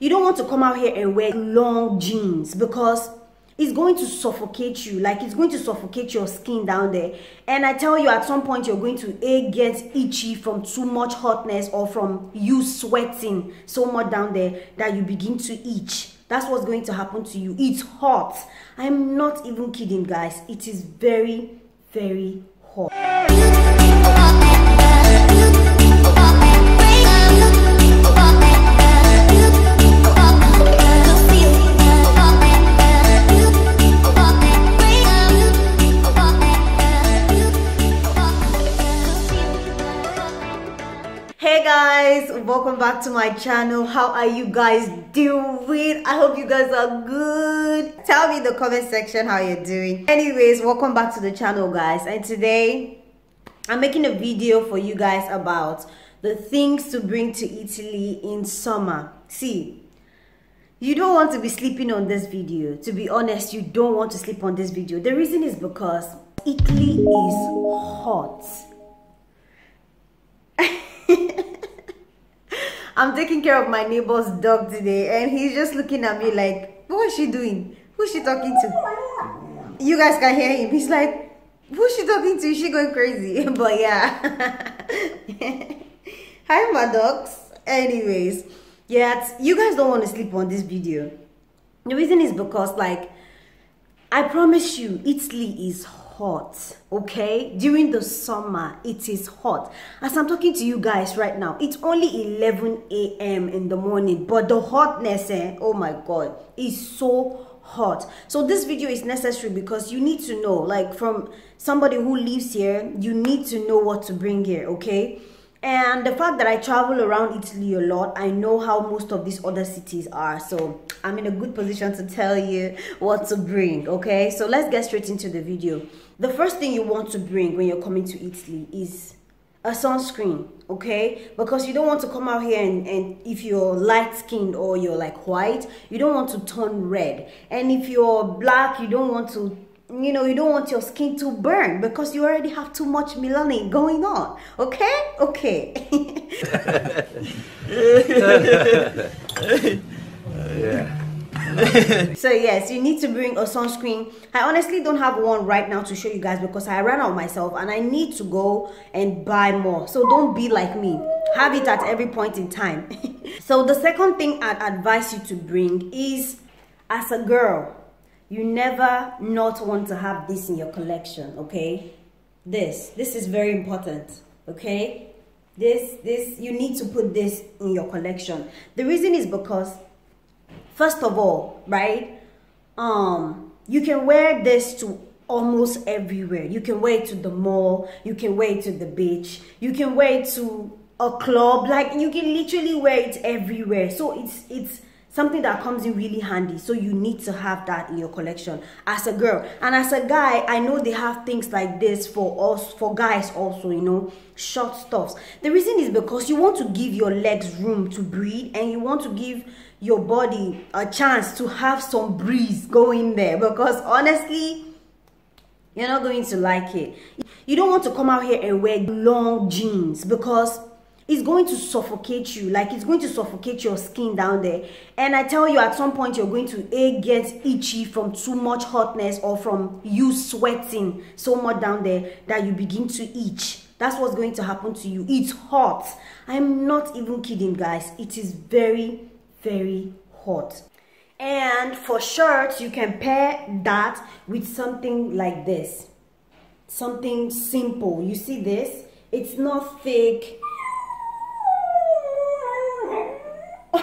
you don't want to come out here and wear long jeans because it's going to suffocate you. Like it's going to suffocate your skin down there. And i tell you at some point you're going to a get itchy from too much hotness or from you sweating so much down there that you begin to itch. That's what's going to happen to you. It's hot. I'm not even kidding guys. It is very very hot back to my channel. How are you guys doing? I hope you guys are good. Tell me in the comment section how you're doing. Anyways welcome back to the channel guys. And today i'm making a video for you guys about the things to bring to italy in summer. See you don't want to be sleeping on this video. To be honest you don't want to sleep on this video. The reason is because italy is hot I'm taking care of my neighbor's dog today and he's just looking at me like, what is she doing? Who's she talking to? You guys can hear him. He's like, who's she talking to? Is she going crazy? But yeah. Hi, my dogs. Anyways, yeah, you guys don't want to sleep on this video. The reason is because like, I promise you, Italy is okay? During the summer it is hot. As i'm talking to you guys right now it's only 11 a.m in the morning but the hotness eh, oh my god is so hot. So this video is necessary because you need to know like from somebody who lives here you need to know what to bring here okay and the fact that I travel around Italy a lot, I know how most of these other cities are. So I'm in a good position to tell you what to bring, okay? So let's get straight into the video. The first thing you want to bring when you're coming to Italy is a sunscreen, okay? Because you don't want to come out here and, and if you're light skinned or you're like white, you don't want to turn red. And if you're black, you don't want to you know you don't want your skin to burn because you already have too much melanin going on. Okay? Okay. Yeah. so yes you need to bring a sunscreen. I honestly don't have one right now to show you guys because i ran out myself and i need to go and buy more. So don't be like me. Have it at every point in time. So the second thing i'd advise you to bring is as a girl you never not want to have this in your collection okay? This this is very important okay? This this you need to put this in your collection. The reason is because first of all right um you can wear this to almost everywhere. You can wear it to the mall you can wear it to the beach you can wear it to a club like you can literally wear it everywhere. So it's it's something that comes in really handy. So you need to have that in your collection. As a girl and as a guy i know they have things like this for us for guys also you know short stuffs. The reason is because you want to give your legs room to breathe and you want to give your body a chance to have some breeze going there because honestly you're not going to like it. You don't want to come out here and wear long jeans because it's going to suffocate you. Like it's going to suffocate your skin down there. And i tell you at some point you're going to a get itchy from too much hotness or from you sweating so much down there that you begin to itch. That's what's going to happen to you. It's hot. I'm not even kidding guys. It is very very hot. And for shirts you can pair that with something like this. Something simple. You see this? It's not thick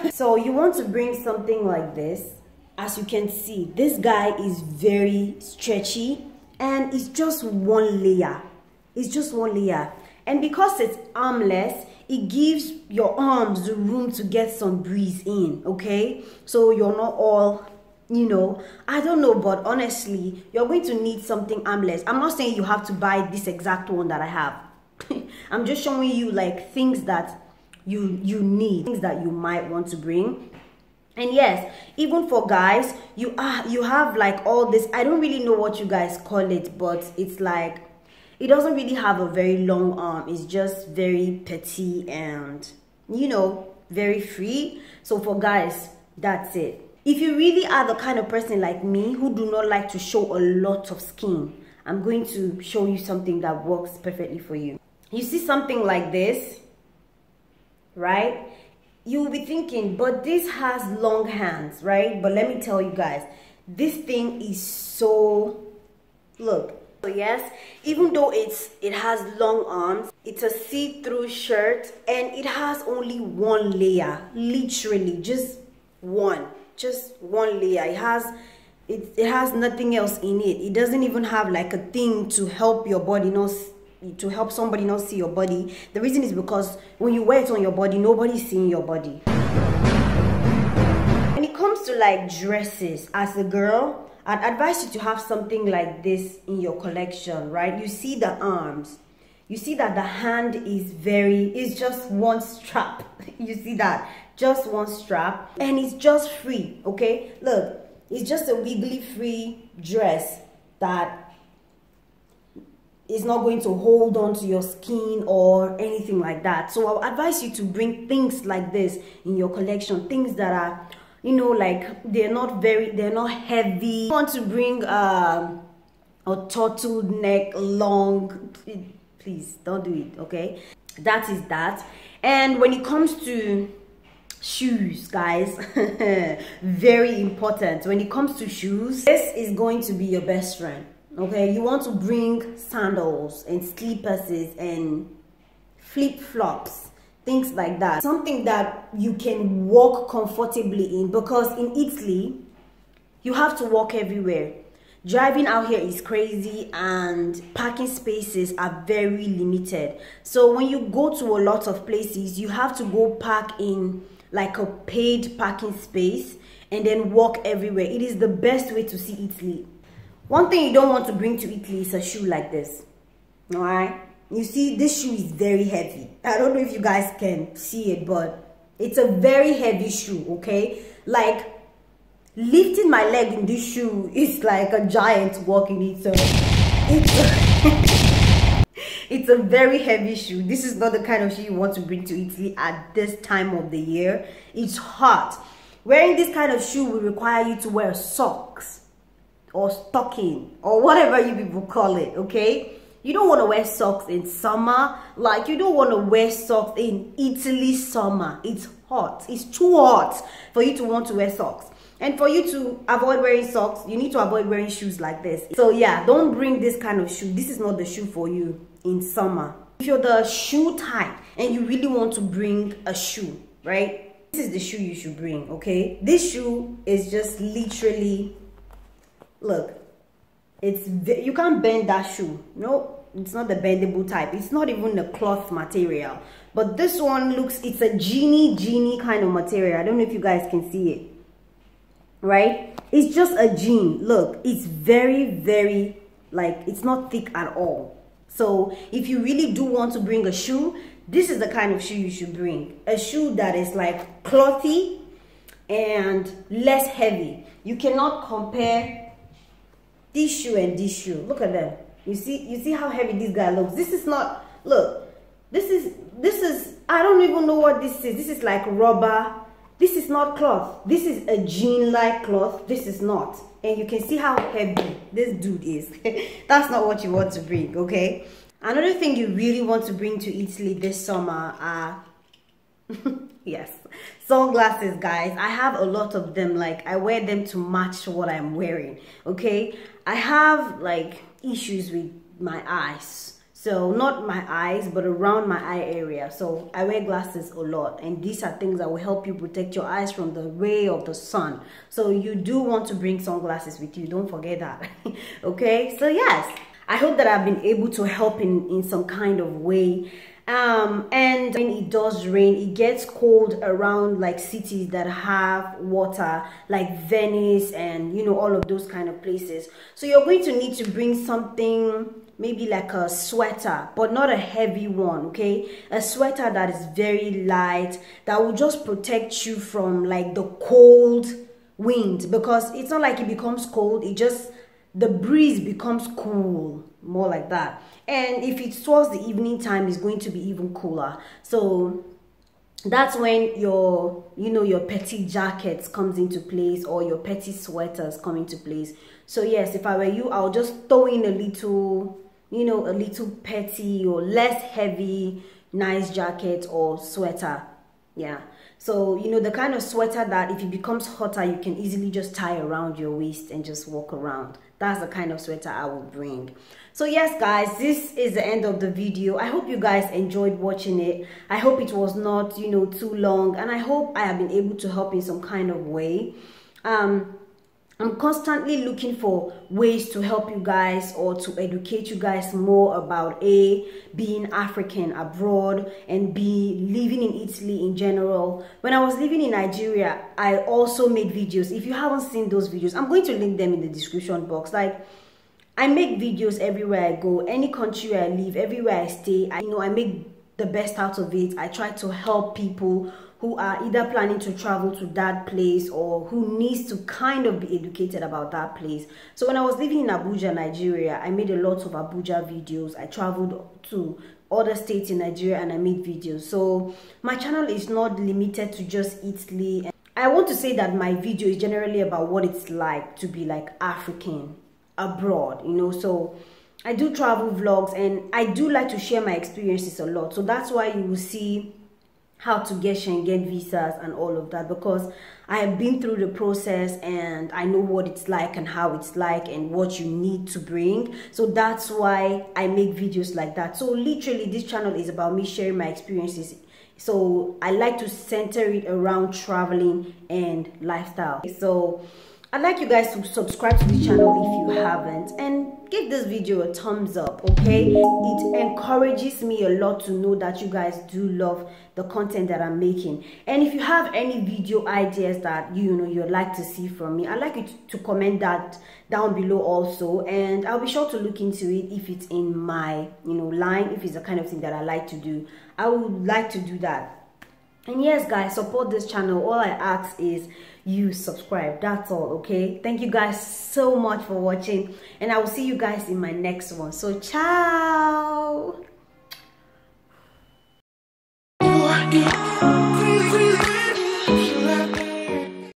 so you want to bring something like this. As you can see this guy is very stretchy and it's just one layer. It's just one layer. And because it's armless it gives your arms the room to get some breeze in okay? So you're not all you know i don't know but honestly you're going to need something armless. I'm not saying you have to buy this exact one that i have. I'm just showing you like things that you you need things that you might want to bring. And yes even for guys you are you have like all this i don't really know what you guys call it but it's like it doesn't really have a very long arm. It's just very petty and you know very free. So for guys that's it. If you really are the kind of person like me who do not like to show a lot of skin i'm going to show you something that works perfectly for you. You see something like this right? You'll be thinking but this has long hands right? But let me tell you guys this thing is so look. So yes even though it's it has long arms it's a see-through shirt and it has only one layer literally just one just one layer. It has it, it has nothing else in it. It doesn't even have like a thing to help your body not to help somebody not see your body. The reason is because when you wear it on your body nobody's seeing your body. When it comes to like dresses as a girl i'd advise you to have something like this in your collection right? You see the arms. You see that the hand is very it's just one strap. You see that? Just one strap. And it's just free okay? Look it's just a wiggly free dress that is not going to hold on to your skin or anything like that. So i'll advise you to bring things like this in your collection things that are you know like they're not very they're not heavy. You want to bring um, a turtleneck long please don't do it okay? That is that. And when it comes to shoes guys very important. When it comes to shoes this is going to be your best friend okay you want to bring sandals and slippers and flip-flops things like that. Something that you can walk comfortably in because in italy you have to walk everywhere. Driving out here is crazy and parking spaces are very limited. So when you go to a lot of places you have to go park in like a paid parking space and then walk everywhere. It is the best way to see italy one thing you don't want to bring to Italy is a shoe like this. Alright? You see, this shoe is very heavy. I don't know if you guys can see it, but it's a very heavy shoe, okay? Like, lifting my leg in this shoe is like a giant walking it. So, it's a, it's a very heavy shoe. This is not the kind of shoe you want to bring to Italy at this time of the year. It's hot. Wearing this kind of shoe will require you to wear socks or stocking or whatever you people call it okay? You don't want to wear socks in summer. Like you don't want to wear socks in italy summer. It's hot. It's too hot for you to want to wear socks. And for you to avoid wearing socks you need to avoid wearing shoes like this. So yeah don't bring this kind of shoe. This is not the shoe for you in summer. If you're the shoe type and you really want to bring a shoe right? This is the shoe you should bring okay? This shoe is just literally look it's you can't bend that shoe. No it's not the bendable type. It's not even the cloth material. But this one looks it's a genie genie kind of material. I don't know if you guys can see it. Right? It's just a jean. Look it's very very like it's not thick at all. So if you really do want to bring a shoe this is the kind of shoe you should bring. A shoe that is like clothy and less heavy. You cannot compare this shoe and this shoe look at them. You see you see how heavy this guy looks. This is not look this is this is i don't even know what this is. This is like rubber. This is not cloth. This is a jean like cloth. This is not. And you can see how heavy this dude is. That's not what you want to bring okay? Another thing you really want to bring to italy this summer are yes. Sunglasses guys. I have a lot of them. Like i wear them to match what i'm wearing okay? I have like issues with my eyes. So not my eyes but around my eye area. So i wear glasses a lot. And these are things that will help you protect your eyes from the ray of the sun. So you do want to bring sunglasses with you. Don't forget that okay? So yes. I hope that i've been able to help in in some kind of way um and when it does rain it gets cold around like cities that have water like venice and you know all of those kind of places. So you're going to need to bring something maybe like a sweater but not a heavy one okay? A sweater that is very light that will just protect you from like the cold wind because it's not like it becomes cold it just the breeze becomes cool more like that. And if it's towards the evening time it's going to be even cooler. So that's when your you know your petty jackets comes into place or your petty sweaters come into place. So yes if i were you i'll just throw in a little you know a little petty or less heavy nice jacket or sweater. Yeah so you know the kind of sweater that if it becomes hotter you can easily just tie around your waist and just walk around. That's the kind of sweater i will bring. So yes guys this is the end of the video. I hope you guys enjoyed watching it. I hope it was not you know too long and i hope i have been able to help in some kind of way. Um I'm constantly looking for ways to help you guys or to educate you guys more about A, being African abroad and B, living in Italy in general. When I was living in Nigeria, I also made videos. If you haven't seen those videos, I'm going to link them in the description box. Like, I make videos everywhere I go, any country I live, everywhere I stay. I you know I make the best out of it. I try to help people who are either planning to travel to that place or who needs to kind of be educated about that place. So when I was living in Abuja, Nigeria, I made a lot of Abuja videos. I traveled to other states in Nigeria and I made videos. So my channel is not limited to just Italy. I want to say that my video is generally about what it's like to be like African abroad, you know. So I do travel vlogs and I do like to share my experiences a lot. So that's why you will see how to get Schengen visas and all of that because I have been through the process and I know what it's like and how it's like and what you need to bring. So that's why I make videos like that. So literally this channel is about me sharing my experiences. So I like to center it around traveling and lifestyle. So I'd like you guys to subscribe to the channel if you haven't and give this video a thumbs up okay? It encourages me a lot to know that you guys do love the content that i'm making. And if you have any video ideas that you know you'd like to see from me i'd like you to, comment that down below also. And i'll be sure to look into it if it's in my you know line if it's the kind of thing that i like to do. I would like to do that and yes guys support this channel. All i ask is you subscribe. That's all okay? Thank you guys so much for watching. And i will see you guys in my next one. So ciao